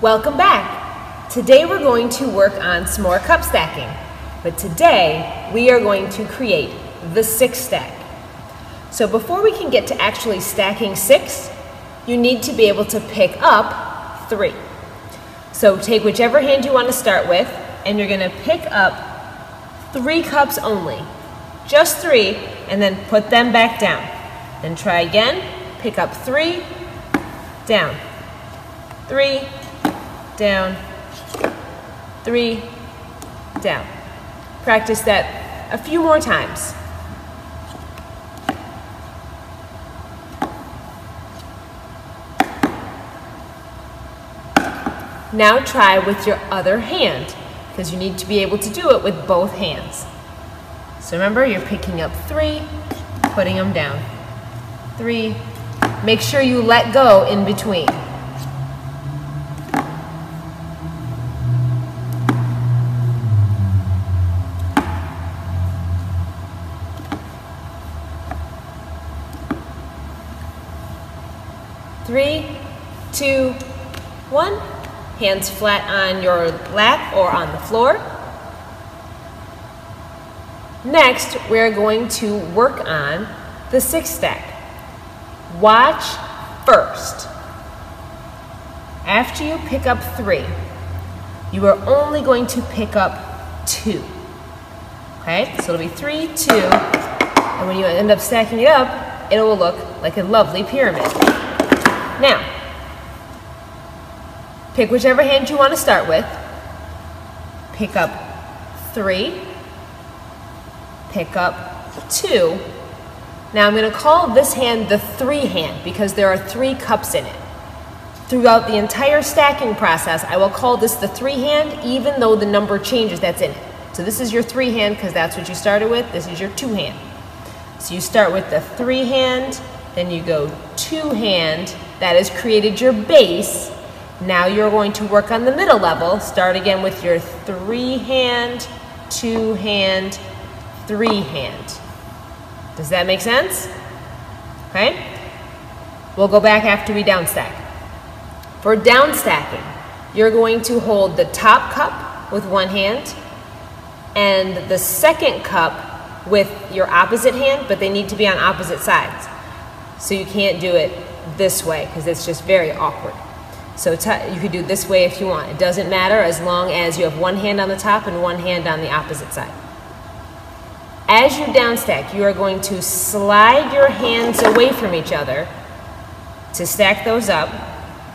Welcome back. Today we're going to work on some more cup stacking. But today we are going to create the six stack. So before we can get to actually stacking six, you need to be able to pick up three. So take whichever hand you want to start with and you're going to pick up three cups only. Just three and then put them back down. Then try again, pick up three, down, three, down, three, down. Practice that a few more times. Now try with your other hand because you need to be able to do it with both hands. So remember, you're picking up three, putting them down. Three. Make sure you let go in between. Three, two, one. Hands flat on your lap or on the floor. Next, we're going to work on the six stack. Watch first. After you pick up three, you are only going to pick up two. Okay, so it'll be three, two, and when you end up stacking it up, it will look like a lovely pyramid. Now, pick whichever hand you want to start with. Pick up three, pick up two. Now I'm going to call this hand the three hand because there are three cups in it. Throughout the entire stacking process, I will call this the three hand even though the number changes that's in it. So this is your three hand because that's what you started with. This is your two hand. So you start with the three hand, then you go two hand, that has created your base. Now you're going to work on the middle level. Start again with your three hand, two hand, three hand. Does that make sense? Okay? We'll go back after we down stack. For down stacking, you're going to hold the top cup with one hand and the second cup with your opposite hand, but they need to be on opposite sides. So you can't do it this way because it's just very awkward. So you could do this way if you want. It doesn't matter as long as you have one hand on the top and one hand on the opposite side. As you downstack, you are going to slide your hands away from each other to stack those up,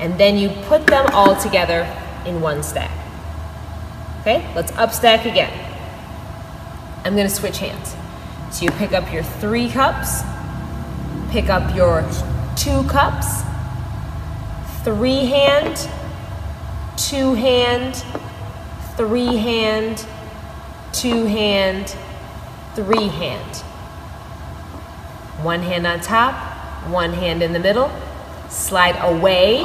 and then you put them all together in one stack. Okay, let's upstack again. I'm gonna switch hands. So you pick up your three cups, pick up your two cups, three hand, two hand, three hand, two hand, three hand. One hand on top, one hand in the middle, slide away,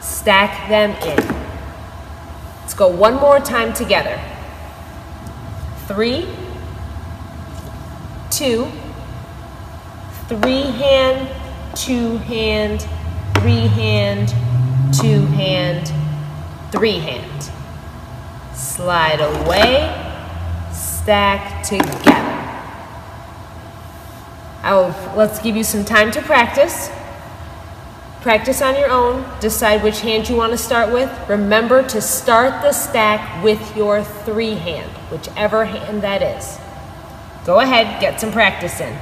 stack them in. Let's go one more time together. Three, two, three hand, two hand, three hand, two hand, three hand. Slide away, stack together. I will, let's give you some time to practice. Practice on your own. Decide which hand you want to start with. Remember to start the stack with your three hand, whichever hand that is. Go ahead, get some practice in.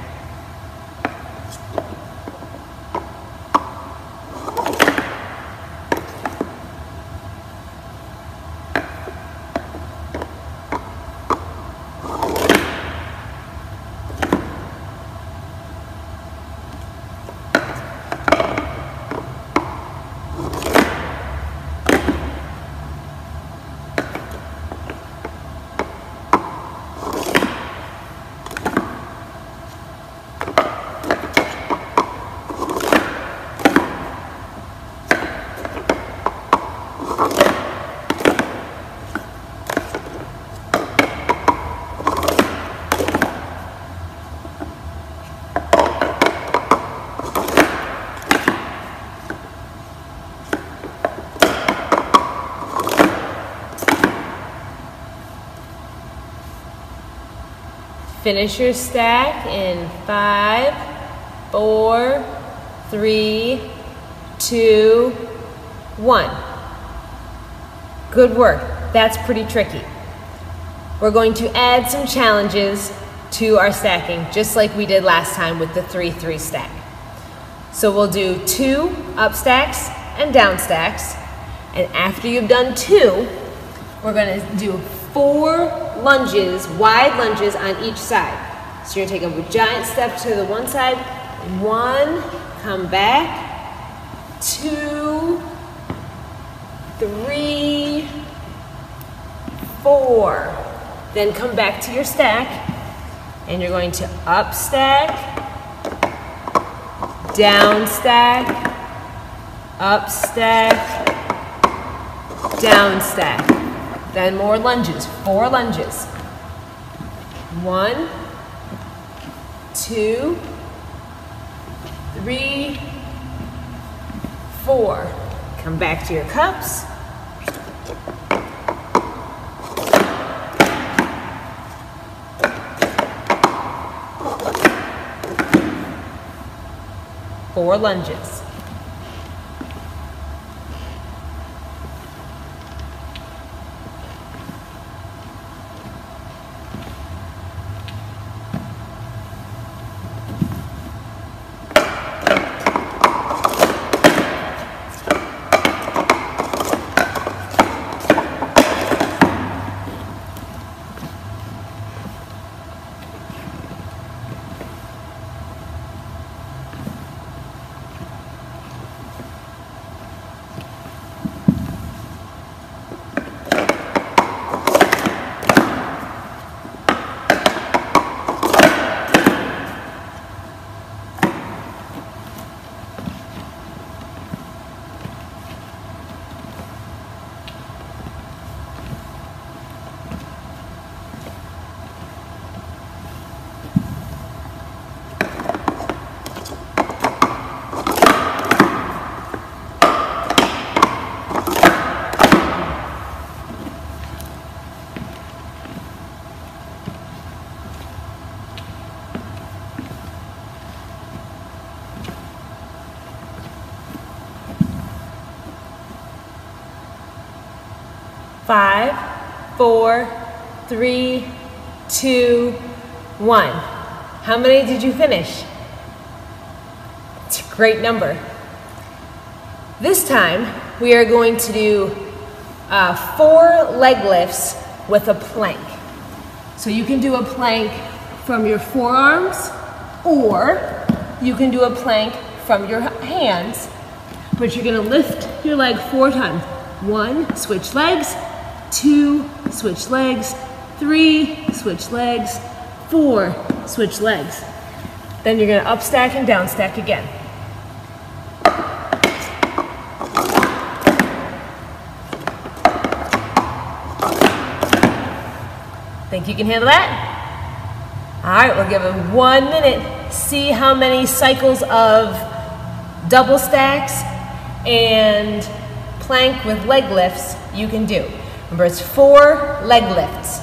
Finish your stack in five, four, three, two, one. Good work. That's pretty tricky. We're going to add some challenges to our stacking, just like we did last time with the 3-3 stack. So we'll do two up stacks and down stacks, and after you've done two, we're gonna do four lunges, wide lunges on each side. So you're gonna take a giant step to the one side, one, come back, two, three, four. Then come back to your stack, and you're going to up stack, down stack, up stack, down stack. Then more lunges, four lunges. One, two, three, four. Come back to your cups. Four lunges. Five, four, three, two, one. How many did you finish? It's a great number. This time, we are going to do uh, four leg lifts with a plank. So you can do a plank from your forearms, or you can do a plank from your hands, but you're gonna lift your leg four times. One, switch legs, two, switch legs, three, switch legs, four, switch legs. Then you're gonna up stack and down stack again. Think you can handle that? All right, we'll give it one minute. See how many cycles of double stacks and plank with leg lifts you can do. Remember, it's four leg lifts.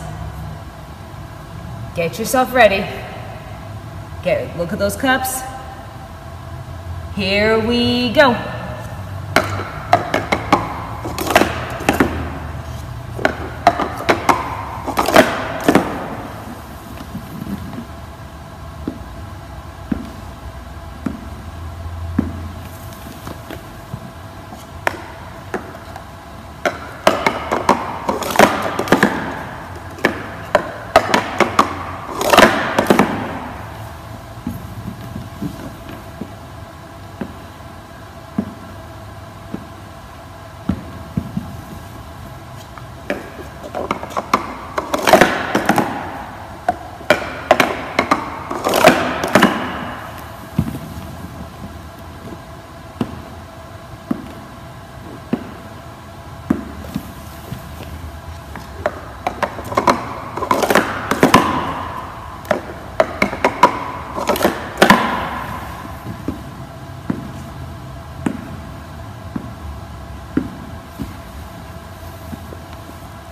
Get yourself ready. Get, look at those cups. Here we go.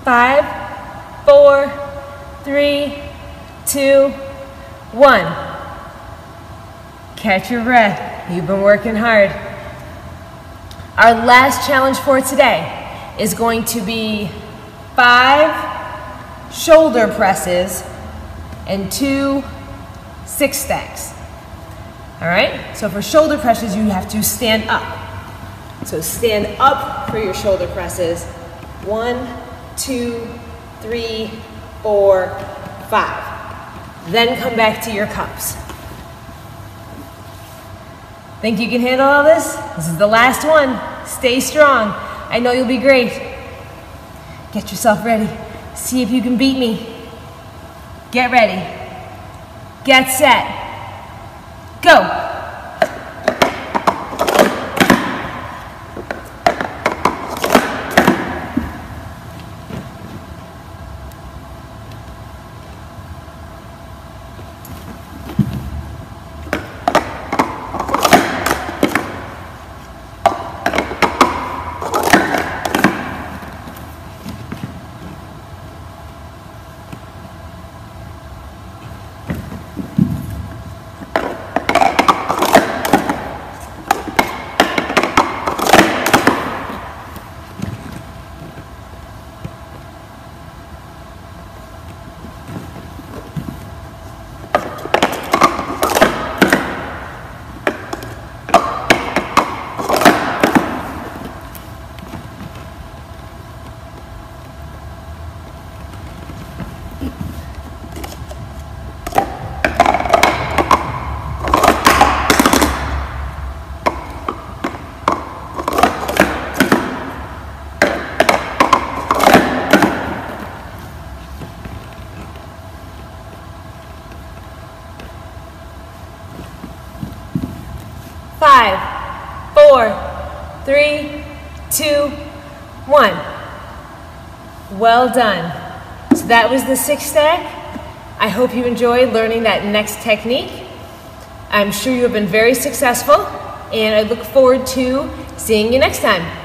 Five, four, three, two, one. Catch your breath. You've been working hard. Our last challenge for today is going to be five shoulder presses and two six stacks. All right? So for shoulder presses, you have to stand up. So stand up for your shoulder presses. One, two, three, four, five. Then come back to your cups. Think you can handle all this? This is the last one. Stay strong. I know you'll be great. Get yourself ready. See if you can beat me. Get ready. Get set. Go. Five, four, three, two, one. Well done. So that was the six stack. I hope you enjoyed learning that next technique. I'm sure you have been very successful and I look forward to seeing you next time.